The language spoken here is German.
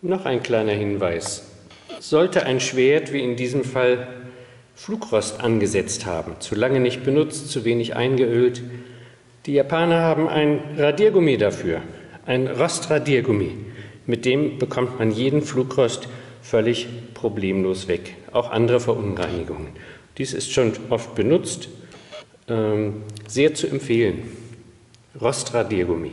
Noch ein kleiner Hinweis. Sollte ein Schwert, wie in diesem Fall, Flugrost angesetzt haben, zu lange nicht benutzt, zu wenig eingeölt, die Japaner haben ein Radiergummi dafür, ein Rostradiergummi. Mit dem bekommt man jeden Flugrost völlig problemlos weg, auch andere Verunreinigungen. Dies ist schon oft benutzt, ähm, sehr zu empfehlen. Rostradiergummi.